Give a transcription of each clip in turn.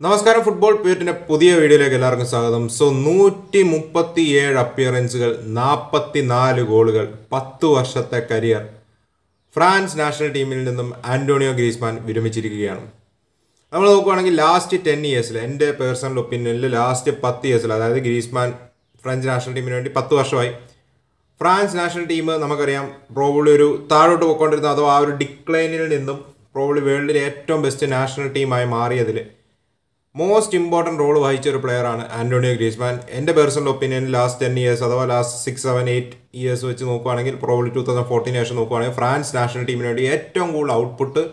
നമസ്കാരം ഫുട്ബോൾ പ്യൂറ്റിന്റെ പുതിയ വീഡിയോയിലേക്ക് എല്ലാവർക്കും സ്വാഗതം. സോ നൂറ്റി മുപ്പത്തി ഏഴ് അപ്പിയറൻസുകൾ നാൽപ്പത്തി നാല് ഗോളുകൾ പത്ത് വർഷത്തെ കരിയർ. ഫ്രാൻസ് നാഷണൽ ടീമിൽ നിന്നും ആന്റോണിയോ ഗ്രീസ്മാൻ വിരമിച്ചിരിക്കുകയാണ്. നമ്മൾ നോക്കുവാണെങ്കിൽ ലാസ്റ്റ് ടെൻ ഇയേഴ്സിൽ എന്റെ പേഴ്സണൽ ഒപ്പീനിയനിൽ ലാസ്റ്റ് പത്ത് ഇയേഴ്സിൽ അതായത് ഗ്രീസ്മാൻ ഫ്രഞ്ച് നാഷണൽ ടീമിന് വേണ്ടി പത്ത് വർഷമായി. ഫ്രാൻസ് നാഷണൽ ടീം നമുക്കറിയാം പ്രോബ്ലി ഒരു താഴോട്ട് പോയിക്കൊണ്ടിരുന്ന അഥവാ ആ ഒരു ഡിക്ലൈനിൽ നിന്നും പ്രോബ്ലി വേൾഡിലെ ഏറ്റവും ബെസ്റ്റ് നാഷണൽ ടീമായി മാറിയതിൽ മോസ്റ്റ് ഇമ്പോർട്ടന്റ് റോൾ വഹിച്ച ഒരു പ്ലെയറാണ് ആന്റോണിയോ ഗ്രീസ്മാൻ എന്റെ personal opinion last ten years അഥവാ last six seven eight years വെച്ച് നോക്കുകയാണെങ്കിൽ പ്രോബ്ലി ടൂ തൗസൻഡ് ഫോർട്ടീൻ ശേഷം നോക്കുവാണെങ്കിൽ ഫ്രാൻസ് നാഷണൽ ടീമിന് വേണ്ടി ഏറ്റവും കൂടുതൽ ഔട്ട്പുട്ട്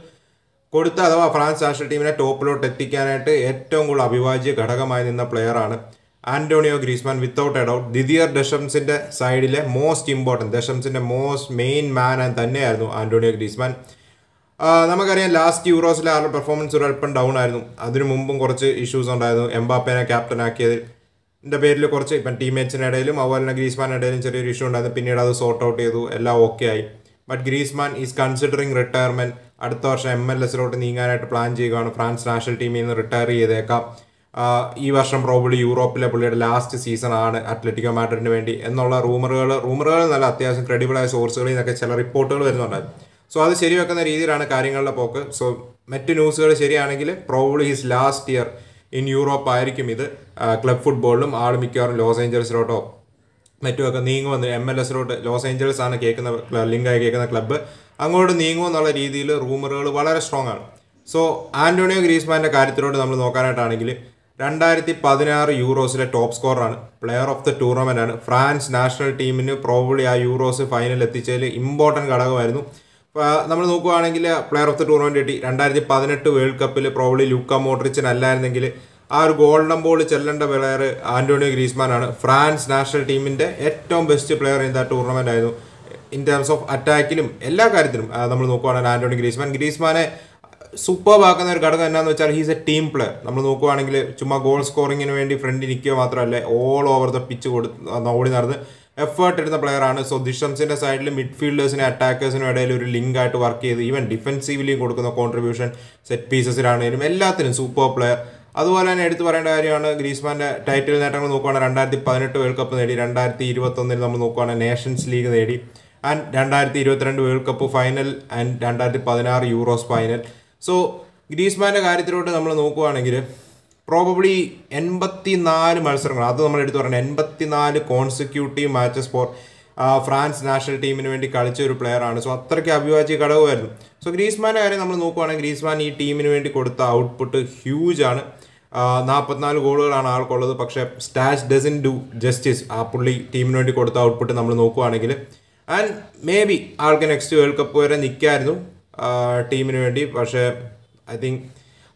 കൊടുത്ത അഥവാ ഫ്രാൻസ് നാഷണൽ ടീമിനെ ടോപ്പിലോട്ട് എത്തിക്കാനായിട്ട് ഏറ്റവും കൂടുതൽ അവിഭാജ്യ ഘടകമായി നിന്ന പ്ലെയറാണ് Antonio Griezmann without a doubt Didier ഡെഷംസിന്റെ സൈഡിലെ മോസ്റ്റ് ഇമ്പോർട്ടന്റ് ഡെഷംസിന്റെ മോസ്റ്റ് മെയിൻ മാൻ തന്നെയായിരുന്നു ആന്റോണിയോ ഗ്രീസ്മാൻ നമുക്കറിയാം ലാസ്റ്റ് യൂറോസിലെ ആരുടെ പെർഫോമൻസ് ഒരു അല്പം ഡൗൺ ആയിരുന്നു. അതിനു മുമ്പും കുറച്ച് ഇഷ്യൂസ് ഉണ്ടായിരുന്നു. എംബാപ്പേനെ ക്യാപ്റ്റൻ ആക്കിയതിൽ എന്റെ പേരിൽ കുറച്ച് ഇപ്പം ടീംമേറ്റ്സിന് ഇടയിലും അതുപോലെ തന്നെ ഗ്രീസ്മാന്റെ ഇടയിലും ചെറിയൊരു ഇഷ്യൂ ഉണ്ടായിരുന്നു. പിന്നീട് അത് സോർട്ട് ഔട്ട് ചെയ്തു. എല്ലാം ഓക്കെ ആയി. But Griezmann is considering retirement അടുത്ത വർഷം എം എൽ എസിലോട്ട് നീങ്ങാനായിട്ട് പ്ലാൻ ചെയ്യുകയാണ്. ഫ്രാൻസ് നാഷണൽ ടീമിൽ നിന്ന് റിട്ടയർ ചെയ്തേക്കാം. ഈ വർഷം പ്രോബ്ലി യൂറോപ്പിലെ പുള്ളിയുടെ ലാസ്റ്റ് സീസൺ ആണ് അത്ലറ്റിക്കോ മാഡ്രിഡിന് വേണ്ടി. എന്നുള്ള റൂമറുകൾ റൂമറുകൾ നല്ല അത്യാവശ്യം ക്രെഡിബിളായ സോഴ്സുകളിൽ നിന്നൊക്കെ ചില റിപ്പോർട്ടുകൾ വരുന്നുണ്ടായിരുന്നു. സോ അത് ശരിവെക്കുന്ന രീതിയിലാണ് കാര്യങ്ങളുടെ പോക്ക്. സോ മറ്റ് ന്യൂസുകൾ ശരിയാണെങ്കിൽ probably his last year in Europe ആയിരിക്കും ഇത്. ക്ലബ് ഫുട്ബോളിലും ആൾ മിക്കവാറും ലോസ് ഏഞ്ചൽസിലോട്ടോ മറ്റുമൊക്കെ നീങ്ങുമെന്ന് എം എൽ എസിലോട്ട് ലോസ് ഏഞ്ചൽസ് ആണ് കേൾക്കുന്ന ലിങ്കായി കേൾക്കുന്ന ക്ലബ്ബ് അങ്ങോട്ട് നീങ്ങുമെന്നുള്ള രീതിയിൽ റൂമറുകൾ വളരെ സ്ട്രോങ് ആണ്. സോ ആന്റോണിയോ ഗ്രീസ്മാന്റെ കാര്യത്തിലോട്ട് നമ്മൾ നോക്കാനായിട്ടാണെങ്കിൽ രണ്ടായിരത്തി പതിനാറ് യൂറോസിലെ ടോപ്പ് സ്കോറാണ് പ്ലെയർ ഓഫ് ദ ടൂർണമെന്റ് ആണ്. ഫ്രാൻസ് നാഷണൽ ടീമിന് പ്രോബ്ലി ആ യൂറോസ് ഫൈനൽ എത്തിച്ചതിൽ ഇമ്പോർട്ടന്റ് ഘടകമായിരുന്നു. നമ്മൾ നോക്കുകയാണെങ്കിൽ പ്ലെയർ ഓഫ് ദി ടൂർണമെന്റ് കിട്ടി. രണ്ടായിരത്തി പതിനെട്ട് വേൾഡ് കപ്പിൽ പ്രോബ്ലി ലൂക്ക മോട്രിച്ചൻ അല്ലായിരുന്നെങ്കിൽ ആ ഒരു ഗോൾഡൻ ബോൾ ചെല്ലേണ്ട പ്ലെയർ ആന്റോണിയോ ഗ്രീസ്മാൻ ആണ്. ഫ്രാൻസ് നാഷണൽ ടീമിന്റെ ഏറ്റവും best player in the tournament ആയിരുന്നു. ഇൻ ടേംസ് ഓഫ് അറ്റാക്കിലും എല്ലാ കാര്യത്തിലും നമ്മൾ നോക്കുകയാണെങ്കിൽ ആന്റോണി ഗ്രീസ്മാൻ ഗ്രീസ്മാനെ സൂപ്പർ ആക്കുന്ന ഒരു ഘടകം എന്നാന്ന് വെച്ചാൽ ഹീസ് എ ടീം പ്ലെയർ നമ്മൾ നോക്കുകയാണെങ്കിൽ ചുമ്മാ ഗോൾ സ്കോറിങ്ങിന് വേണ്ടി ഫ്രണ്ടിൽ നിൽക്കുക മാത്രമല്ല ഓൾ ഓവർ ദ പിച്ച് കൊടുത്ത് ഓടി നടന്ന് എഫേർട്ട് എടുത്ത പ്ലെയർ ആണ്. സോ ദിഷംസിന്റെ സൈഡിൽ മിഡ്ഫീൽഡേഴ്സിനും അറ്റാക്കേഴ്സിനും ഇടയിൽ ഒരു ലിങ്ക് ആയിട്ട് വർക്ക് ചെയ്ത് ഈവൻ ഡിഫൻസീവ്ലി കൊടുക്കുന്ന കോൺട്രിബ്യൂഷൻ സെറ്റ് പീസസിലാണെങ്കിലും എല്ലാത്തിനും സൂപ്പർ പ്ലെയർ അതുപോലെ തന്നെ എടുത്തു പറയേണ്ട കാര്യമാണ് ഗ്രീസ്മാന്റെ ടൈറ്റിൽ നേട്ടങ്ങൾ നോക്കുകയാണെങ്കിൽ രണ്ടായിരത്തി പതിനെട്ട് വേൾഡ് കപ്പ് നേടി രണ്ടായിരത്തി ഇരുപത്തൊന്നിൽ നമ്മൾ നോക്കുകയാണെങ്കിൽ നേഷൻസ് ലീഗ് നേടി ആൻഡ് രണ്ടായിരത്തി ഇരുപത്തിരണ്ട് വേൾഡ് കപ്പ് ഫൈനൽ ആൻഡ് രണ്ടായിരത്തി പതിനാറ് യൂറോസ് ഫൈനൽ സോ ഗ്രീസ്മാന്റെ കാര്യത്തിലോട്ട് നമ്മൾ നോക്കുവാണെങ്കിൽ പ്രോബബ്ലി എൺപത്തി നാല് മത്സരങ്ങൾ. അത് നമ്മൾ എടുത്തു പറഞ്ഞത് എൺപത്തി നാല് consecutive matches for France national ടീമിന് വേണ്ടി കളിച്ച ഒരു പ്ലെയർ ആണ്. സോ അത്രയ്ക്ക് അഭിവാജ്യ ഘടകമായിരുന്നു. സോ ഗ്രീസ്മാന്റെ കാര്യം നമ്മൾ നോക്കുവാണെങ്കിൽ ഗ്രീസ്മാൻ ഈ ടീമിന് വേണ്ടി കൊടുത്ത ഔട്ട്പുട്ട് ഹ്യൂജ് ആണ്. നാൽപ്പത്തിനാല് ഗോളുകളാണ് ആൾക്കുള്ളത്. പക്ഷേ സ്റ്റാച്ച് ഡസൻ ഡു ജസ്റ്റിസ് ആ പുള്ളി ടീമിന് വേണ്ടി കൊടുത്ത ഔട്ട്പുട്ട് നമ്മൾ നോക്കുവാണെങ്കിൽ. ആൻഡ് മേ ബി ആൾക്ക് നെക്സ്റ്റ് വേൾഡ് കപ്പ് വരെ നിൽക്കായിരുന്നു ടീമിന് വേണ്ടി. പക്ഷേ ഐ തിങ്ക്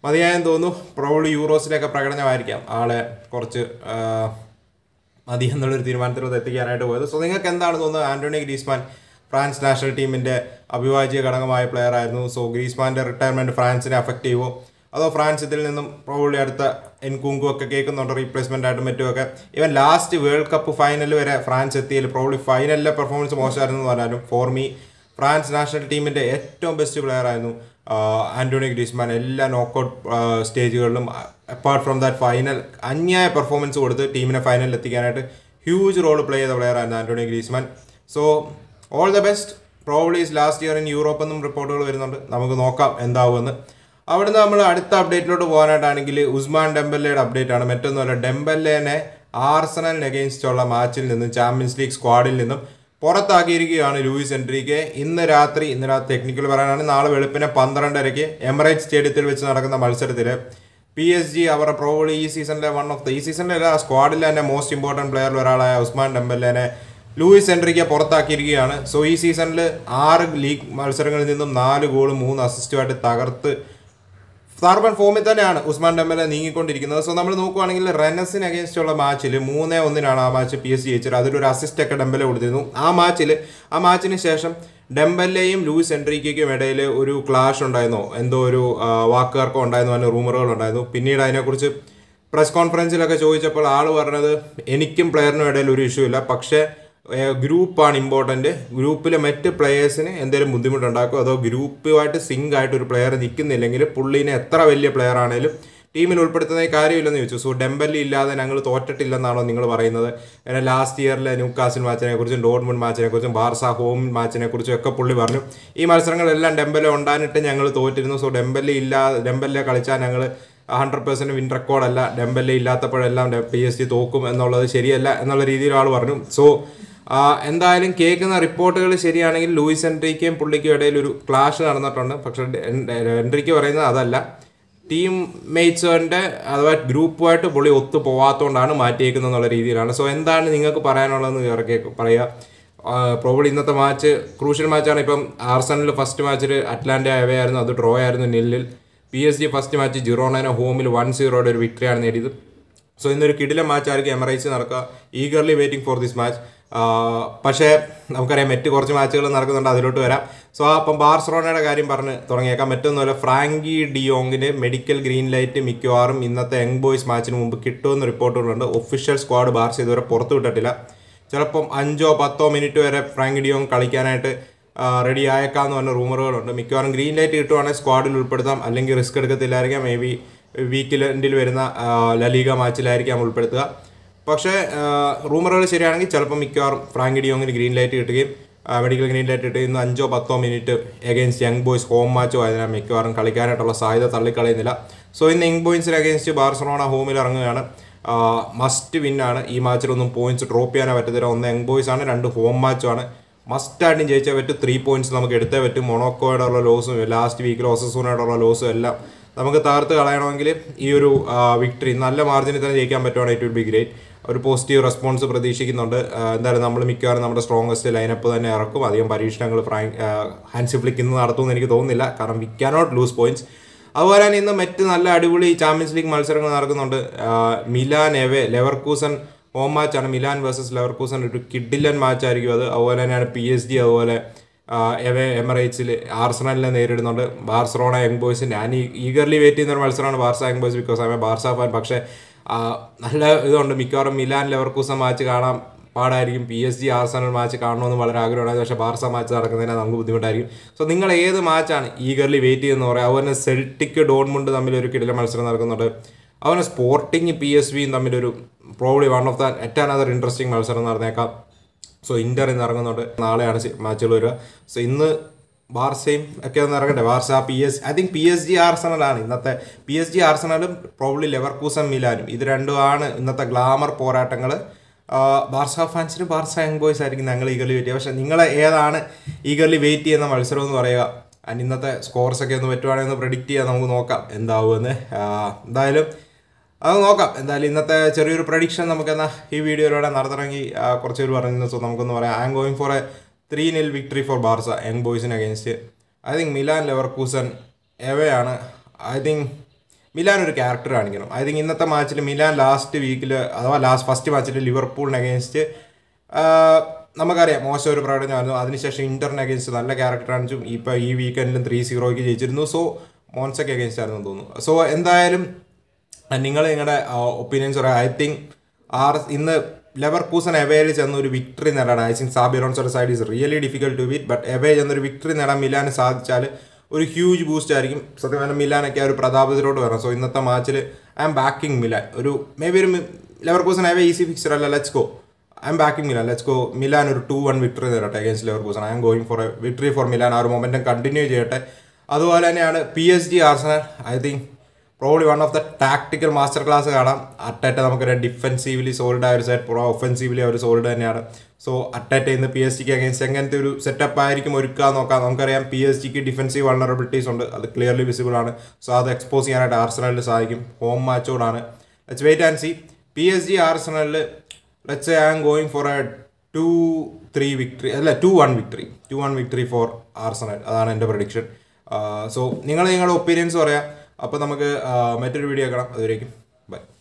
മതിയായെന്ന് തോന്നുന്നു. പ്രോബ്ലി യൂറോസിലൊക്കെ പ്രകടനമായിരിക്കാം ആളെ കുറച്ച് മതി എന്നുള്ളൊരു തീരുമാനത്തിലൂടെ എത്തിക്കാനായിട്ട് പോയത്. സോ നിങ്ങൾക്ക് എന്താണ് തോന്നുന്നത് ആന്റോണി ഗ്രീസ്മാൻ ഫ്രാൻസ് നാഷണൽ ടീമിന്റെ അഭിവാജ്യ ഘടകമായ പ്ലെയർ ആയിരുന്നു. സോ ഗ്രീസ്മാന്റെ റിട്ടയർമെന്റ് ഫ്രാൻസിനെ അഫക്റ്റ് ചെയ്യുമോ അതോ ഫ്രാൻസ് ഇതിൽ നിന്നും പ്രോബ്ലി അടുത്ത എൻകുങ്കു ഒക്കെ കേൾക്കുന്നുണ്ട്? റീപ്ലേസ്മെന്റ് ആയിട്ടും മറ്റുമൊക്കെ ഇവൻ ലാസ്റ്റ് വേൾഡ് കപ്പ് ഫൈനൽ വരെ ഫ്രാൻസ് എത്തിയതിൽ പ്രോബ്ലി ഫൈനലിലെ പെർഫോമൻസ് മോശമായിരുന്നു എന്ന് പറഞ്ഞാലും ഫോർ മീ ഫ്രാൻസ് നാഷണൽ ടീമിന്റെ ഏറ്റവും ബെസ്റ്റ് പ്ലെയർ ആയിരുന്നു. ആന്റോണി ഗ്രീസ്മാൻ എല്ലാ നോക്കൗട്ട് സ്റ്റേജുകളിലും അപ്പാർട്ട് ഫ്രം ദാറ്റ് ഫൈനൽ അന്യായ പെർഫോമൻസ് കൊടുത്ത് ടീമിനെ ഫൈനലിൽ എത്തിക്കാനായിട്ട് ഹ്യൂജ് റോൾ പ്ലേ ചെയ്ത പ്ലെയർ ആയിരുന്നു Antoine Griezmann. So all the best probably is last year in Europe എന്നും റിപ്പോർട്ടുകൾ വരുന്നുണ്ട്. നമുക്ക് നോക്കാം എന്താവുമെന്ന്. അവിടുന്ന് നമ്മൾ അടുത്ത അപ്ഡേറ്റിലോട്ട് പോകാനായിട്ടാണെങ്കിൽ ഉസ്മാൻ ഡെമ്പല്ലയുടെ അപ്ഡേറ്റ് ആണ് മറ്റൊന്നുമല്ല ഡെമ്പല്ലേനെ ആർസണലിന് അഗെയിൻസ്റ്റ് ഉള്ള മാച്ചിൽ നിന്നും ചാമ്പ്യൻസ് ലീഗ് സ്ക്വാഡിൽ നിന്നും പുറത്താക്കിയിരിക്കുകയാണ് ലൂയിസ് എൻട്രിക്ക് ഇന്ന് രാത്രി ഇന്ന് രാത്രി ടെക്നിക്കൽ പറയാനാണ്. നാളെ വെളുപ്പിനെ പന്ത്രണ്ടരയ്ക്ക് എമിറേറ്റ് സ്റ്റേഡിയത്തിൽ വെച്ച് നടക്കുന്ന മത്സരത്തിൽ പി എസ് ജി അവരുടെ പ്രോബ്ലി ഈ സീസണിലെ വൺ ഓഫ് ദ ഈ സീസണിലെ സ്ക്വാഡിലെ തന്നെ മോസ്റ്റ് ഇമ്പോർട്ടന്റ് പ്ലെയറിൽ ഒരാളായ ഉസ്മാൻ ഡെമ്പല്ലേനെ ലൂയിസ് എൻട്രിക്ക് പുറത്താക്കിയിരിക്കുകയാണ്. സോ ഈ സീസണിൽ ആറ് ലീഗ് മത്സരങ്ങളിൽ നിന്നും നാല് ഗോളും മൂന്ന് അസിസ്റ്റുമായിട്ട് തകർത്ത് സാർബൻ ഫോമിൽ തന്നെയാണ് ഉസ്മാൻ ഡെമ്പലെ നീങ്ങിക്കൊണ്ടിരിക്കുന്നത്. സോ നമ്മൾ നോക്കുവാണെങ്കിൽ റെനസിന് അഗേൻസ്റ്റ് ഉള്ള മാച്ചിൽ മൂന്നേ ഒന്നിനാണ് ആ മാച്ച് പി എസ് ജി ജയിച്ചത്. അതിലൊരു അസിസ്റ്റ് ഒക്കെ ഡെമ്പലെ കൊടുത്തിരുന്നു. ആ മാച്ചിൽ ആ മാച്ചിന് ശേഷം ഡെമ്പല്ലയും ലൂയിസ് എൻട്രിക്കും ഇടയിൽ ഒരു ക്ലാഷ് ഉണ്ടായിരുന്നോ. എന്തോ ഒരു വാക്കുകാർക്കോ ഉണ്ടായിരുന്നു. അതിന് റൂമറുകൾ ഉണ്ടായിരുന്നു. പിന്നീട് അതിനെക്കുറിച്ച് പ്രസ് കോൺഫറൻസിലൊക്കെ ചോദിച്ചപ്പോൾ ആൾ പറഞ്ഞത് എനിക്കും പ്ലെയറിനും ഇടയിൽ ഒരു ഇഷ്യൂ ഇല്ല. പക്ഷേ ഗ്രൂപ്പാണ് ഇമ്പോർട്ടന്റ് ഗ്രൂപ്പിലെ മറ്റ് പ്ലെയേഴ്സിന് എന്തെങ്കിലും ബുദ്ധിമുട്ടുണ്ടാക്കും അതോ ഗ്രൂപ്പുമായിട്ട് സിങ്ക് ആയിട്ട് ഒരു പ്ലെയർ നിൽക്കുന്നില്ലെങ്കിൽ പുള്ളീനെ എത്ര വലിയ പ്ലെയർ ആണെങ്കിലും ടീമിൽ ഉൾപ്പെടുത്തുന്ന കാര്യമില്ലെന്ന് ചോദിച്ചു. സോ ഡെമ്പല്ലി ഇല്ലാതെ ഞങ്ങൾ തോറ്റിട്ടില്ലെന്നാണോ നിങ്ങൾ പറയുന്നത്? പിന്നെ ലാസ്റ്റ് ഇയറിലെ ന്യൂക്കാസിൽ മാച്ചിനെ കുറിച്ചും ഡോർമുണ്ട് മാച്ചിനെ കുറിച്ചും ബാർസ ഹോം മാച്ചിനെ കുറിച്ചും ഒക്കെ പുള്ളി പറഞ്ഞു. ഈ മത്സരങ്ങളെല്ലാം ഡെമ്പല്ലെ ഉണ്ടാനിട്ട് ഞങ്ങൾ തോറ്റിരുന്നു. സോ ഡെമ്പല്ലി ഇല്ലാതെ ഡെമ്പല്ലെ കളിച്ചാൽ ഞങ്ങൾ ഹൺഡ്രഡ് പെർസെന്റ് വിൻ റെക്കോർഡല്ല ഡെമ്പല്ലെ ഇല്ലാത്തപ്പോഴെല്ലാം പി എസ് ജി തോക്കും എന്നുള്ളത് ശരിയല്ല എന്നുള്ള രീതിയിൽ ആൾ പറഞ്ഞു. സോ എന്തായാലും കേൾക്കുന്ന റിപ്പോർട്ടുകൾ ശരിയാണെങ്കിൽ ലൂയിസ് എൻട്രിക്കും പുള്ളിക്കും ഇടയിൽ ഒരു ക്ലാഷ് നടന്നിട്ടുണ്ട്. പക്ഷേ എൻട്രിക്ക് പറയുന്നത് അതല്ല. ടീം മേറ്റ്സിന്റെ അഥവാ ഗ്രൂപ്പുമായിട്ട് പുള്ളി ഒത്തു പോവാത്തതുകൊണ്ടാണ് മാറ്റിയേക്കുന്നത് എന്നുള്ള രീതിയിലാണ്. സോ എന്താണ് നിങ്ങൾക്ക് പറയാനുള്ളതെന്ന് ഇറക്കി പറയുക പ്രോബ്ലി ഇന്നത്തെ മാച്ച് ക്രൂഷ്യൽ മാച്ചാണ് ഇപ്പം ആർസണൽ ഫസ്റ്റ് മാച്ചിൽ അറ്റ്ലാന്റ ആയിരുന്നു അത് ഡ്രോ ആയിരുന്നു നെല്ലിൽ P S G first match ജിറോണേനെ ഹോമിൽ വൺ സീറോയുടെ ഒരു വിക്ടറിയാണ് നേടിയത്. സോ ഇന്നൊരു കിടില മാച്ചായിരിക്കും എമറൈറ്റ്സ് നടക്കുക. Eagerly waiting for this match പക്ഷേ നമുക്കറിയാം മറ്റ് കുറച്ച് മാച്ചുകൾ നടക്കുന്നുണ്ട് അതിലോട്ട് വരാം. സോ അപ്പം ബാർസറോണയുടെ കാര്യം പറഞ്ഞ് തുടങ്ങിയേക്കാം. മറ്റൊന്നുമല്ല ഫ്രാങ്കി ഡിയോങ്ങിന് മെഡിക്കൽ ഗ്രീൻ ലൈറ്റ് മിക്കവാറും ഇന്നത്തെ യങ് ബോയ്സ് മാച്ചിന് മുമ്പ് കിട്ടുമെന്ന് റിപ്പോർട്ടുകളുണ്ട്. ഒഫീഷ്യൽ സ്ക്വാഡ് ബാർസ് ഇതുവരെ പുറത്തു വിട്ടിട്ടില്ല. ചിലപ്പം അഞ്ചോ പത്തോ മിനിറ്റ് വരെ ഫ്രാങ്കി ഡിയോങ് കളിക്കാനായിട്ട് റെഡി ആയേക്കാന്ന് പറഞ്ഞ റൂമറുകളുണ്ട്. മിക്കവാറും ഗ്രീൻ ലൈറ്റ് കിട്ടുവാണെങ്കിൽ സ്ക്വാഡിൽ ഉൾപ്പെടുത്താം. അല്ലെങ്കിൽ റിസ്ക് എടുക്കത്തില്ലായിരിക്കാം. മേ ബി വീക്കിലെൻഡിൽ വരുന്ന ലലീഗ മാച്ചിലായിരിക്കാം ഉൾപ്പെടുത്തുക. പക്ഷേ റൂമറുകൾ ശരിയാണെങ്കിൽ ചിലപ്പോൾ മിക്കവാറും ഫ്രാങ്കി ഡിയോങ്ങിന് ഗ്രീൻ ലൈറ്റ് കിട്ടുകയും മെഡിക്കൽ ഗ്രീൻ ലൈറ്റ് കിട്ടുകയും ഇന്ന് അഞ്ചോ പത്തോ minute against young boys home മാച്ചോ ആയതിനാൽ മിക്കവാറും കളിക്കാനായിട്ടുള്ള സാധ്യത തള്ളിക്കളയുന്നില്ല. സോ ഇന്ന് യങ് ബോയ്സിന് അഗെയിൻസ്റ്റ് ബാർസലോണ ഹോമിൽ ഇറങ്ങുകയാണ്. മസ്റ്റ് വിന്നാണ് ഈ മാച്ചിലൊന്നും പോയിന്റ്സ് ഡ്രോപ്പ് ചെയ്യാനേ പറ്റത്തില്ല. ഒന്ന് യങ് ബോയ്സ് ആണ് രണ്ട് ഹോം മാച്ചുമാണ് മസ്റ്റായിട്ടും ജയിച്ചാൽ പറ്റും. ത്രീ പോയിന്റ്സ് നമുക്ക് എടുത്തേ പറ്റും. മൊണോക്കോയുടെ ലോസും ലാസ്റ്റ് വീക്കിൽ ഓസസൂനോടുള്ള ലോസും എല്ലാം നമുക്ക് തകർത്ത് കളയണമെങ്കിൽ ഈ ഒരു വിക്ടറി നല്ല മാർജിനിൽ തന്നെ ജയിക്കാൻ പറ്റുവാണെങ്കിൽ ഇറ്റ് വിൽ ബി ഗ്രേറ്റ് ഒരു പോസിറ്റീവ് റെസ്പോൺസ് പ്രതീക്ഷിക്കുന്നുണ്ട്. എന്തായാലും നമ്മൾ മിക്കവാറും നമ്മുടെ സ്ട്രോങ്സ്റ്റ് ലൈനപ്പ് തന്നെ ഇറക്കും. അധികം പരീക്ഷണങ്ങൾ ഫ്രാങ്ക് ഹാൻസി ഫ്ലിക്ക് ഇന്ന് നടത്തുമെന്ന് എനിക്ക് തോന്നുന്നില്ല. കാരണം വി ക്യാനോട്ട് ലൂസ് പോയിന്റ്സ് അതുപോലെ തന്നെ ഇന്ന് മറ്റ് നല്ല അടിപൊളി ചാമ്പ്യൻസ് ലീഗ് മത്സരങ്ങൾ നടക്കുന്നുണ്ട്. മിലാൻ എവെ ലെവർക്കൂസൺ ഹോം മാച്ചാണ് മിലാൻ വേഴ്സസ് ലെവർക്കൂസൺ ഒരു കിഡില്ലൻ മാച്ചായിരിക്കും അത്. അതുപോലെ തന്നെയാണ് പി എസ് ജി അതുപോലെ എവേ എമറേറ്റ്സിൽ ആർസണലിനെ നേരിടുന്നുണ്ട്. ബാർസറോണ യങ് ബോയ്സ് ഞാൻ ഈഗർലി വെയിറ്റ് ചെയ്യുന്ന ഒരു മത്സരമാണ് Barca Young Boys because I a Barca fan പക്ഷേ നല്ല ഇതുണ്ട്. മിക്കവാറും മിലാൻ ലെവർക്കൂസൺ മാച്ച് കാണാൻ പാടായിരിക്കും. P S G Arsenal match കാണണമെന്ന് വളരെ ആഗ്രഹമാണ് പക്ഷേ ബാർസ മാച്ച് നടക്കുന്നതിന് നമുക്ക് ബുദ്ധിമുട്ടായിരിക്കും. സോ നിങ്ങൾ ഏത് മാച്ചാണ് ഈഗർലി വെയിറ്റ് ചെയ്യുന്ന പറയാം. അതുപോലെ സെൽറ്റിക് ഡോൺമുണ്ട് തമ്മിൽ ഒരു കിടില മത്സരം നടക്കുന്നുണ്ട്. അതുപോലെ സ്പോർട്ടിങ് പി എസ് വിയും തമ്മിലൊരു probably one of the yet another interesting മത്സരം നടന്നേക്കാം. സോ ഇന്റർ ഇന്ന് ഇറങ്ങുന്നുണ്ട്. നാളെയാണ് മാച്ചുകൾ വരിക. സോ ഇന്ന് ബാർസയും ഒക്കെ ഒന്ന് ഇറങ്ങട്ടെ. Barca P S I think P S G ആർസണലാണ് ഇന്നത്തെ പി എസ് ജി ആർസണലും പ്രോബ്ലി ലെവർക്കൂസൻ മിലാനും ഇത് ആണ് ഇന്നത്തെ ഗ്ലാമർ പോരാട്ടങ്ങൾ ബാർസ ഫാൻസിന് ബാർസ യങ് ബോയ്സ് ആയിരിക്കും ഞങ്ങൾ ഈഗർലി വെയിറ്റ് ചെയ്യുക. പക്ഷേ നിങ്ങളെ ഏതാണ് ഈഗർലി വെയിറ്റ് ചെയ്യുന്ന മത്സരം എന്ന് പറയുക? അതിന് ഇന്നത്തെ സ്കോർസ് ഒക്കെ ഒന്ന് പറ്റുവാണെങ്കിൽ ഒന്ന് പ്രെഡിക്റ്റ് ചെയ്യാൻ നമുക്ക് നോക്കാം എന്താവുമെന്ന്. എന്തായാലും അത് നോക്കാം. എന്തായാലും ഇന്നത്തെ ചെറിയൊരു പ്രഡിക്ഷൻ നമുക്ക് എന്നാൽ ഈ വീഡിയോയിലൂടെ നടത്തണമെങ്കിൽ കുറച്ച് പേര് പറഞ്ഞു സോ നമുക്കൊന്ന് പറയാം. I am going for a three nil victory for Barca Young ബോയ്സിന് against I think Milan Leverkusen എവയാണ് I think Milan ഒരു ക്യാരക്ടർ കാണിക്കണം. ഐ തിങ്ക് ഇന്നത്തെ മാച്ചിൽ മിലാൻ ലാസ്റ്റ് വീക്കിൽ അഥവാ ലാസ്റ്റ് ഫസ്റ്റ് മാച്ചിൽ ലിവർപൂളിന് അഗേൻസ്റ്റ് നമുക്കറിയാം മോശം ഒരു പ്രകടനമായിരുന്നു. അതിനുശേഷം ഇന്ററിന് അഗേൻസ്റ്റ് നല്ല ക്യാരക്ടർ കാണിച്ചു. ഇപ്പോൾ ഈ വീക്കെൻഡിലും ത്രീ സീറോയ്ക്ക് ജയിച്ചിരുന്നു. സോ മോൺസയ്ക്ക് അഗേൻസ്റ്റ് ആയിരുന്നു തോന്നുന്നു. സോ എന്തായാലും നിങ്ങൾ നിങ്ങളുടെ ഒപ്പീനിയൻസ് പറയാം. ഐ തിങ്ക് ആർ ഇന്ന് ലെവർ കൂസൺ എവേയിൽ ചെന്ന് ഒരു വിക്ടറി നേടാൻ I think സാബിറോൺസോടെ side is really difficult to beat but away ചെന്നൊരു victory നേടാൻ മിലാന് സാധിച്ചാൽ ഒരു ഹ്യൂജ് ബൂസ്റ്റ് ആയിരിക്കും. സത്യം പറഞ്ഞാൽ മിലാനൊക്കെ ആ ഒരു പ്രതാപത്തിലോട്ട് വരണം. സോ ഇന്നത്തെ മാച്ചിൽ ഐ എം ബാക്കിംഗ് മിലാൻ. ഒരു മേ ബി ഒരു Leverkusen away easy fixture അല്ല. Let's go I'm backing Milan. Let's go Milan ഒരു two one victory നേടട്ടെ against Leverkusen I'm going for victory for Milan. ആ ഒരു momentum continue ചെയ്യട്ടെ. അതുപോലെ തന്നെയാണ് P S G Arsenal I think probably one of the tactical master class കാണാം. Arteta നമുക്കൊരു defensively solid ആയ ഒരു സെറ്റ് പ്രോ ഒഫെൻസീവ്ലി അവർ സോൾഡ് തന്നെയാണ്. സോ അറ്ററ്റ് ചെയ്യുന്ന പി എസ് ജിക്ക് അഗേൻസ്റ്റ് എങ്ങനത്തെ ഒരു സെറ്റപ്പ് ആയിരിക്കും ഒരുക്കുക നോക്കാം. നമുക്കറിയാം പി എസ് ജിക്ക് ഡിഫെൻസീവ് വൾണറബിലിറ്റീസ് ഉണ്ട്. അത് ക്ലിയർലി വിസിബിൾ ആണ്. സോ അത് എക്സ്പോസ് ചെയ്യാനായിട്ട് ആർസണലിന് സാധിക്കും. Home മാച്ചോടാണ് let's wait and see P S G ആർസണലിൽ let's I am going for a two three victory അല്ല two one victory two one victory for Arsenal അതാണ് എന്റെ പ്രഡിക്ഷൻ സോ നിങ്ങൾ നിങ്ങളുടെ ഒപ്പീനിയൻസ് പറയാം. അപ്പോൾ നമുക്ക് മറ്റൊരു വീഡിയോ കാണാം അതുവരേക്കും. ബൈ.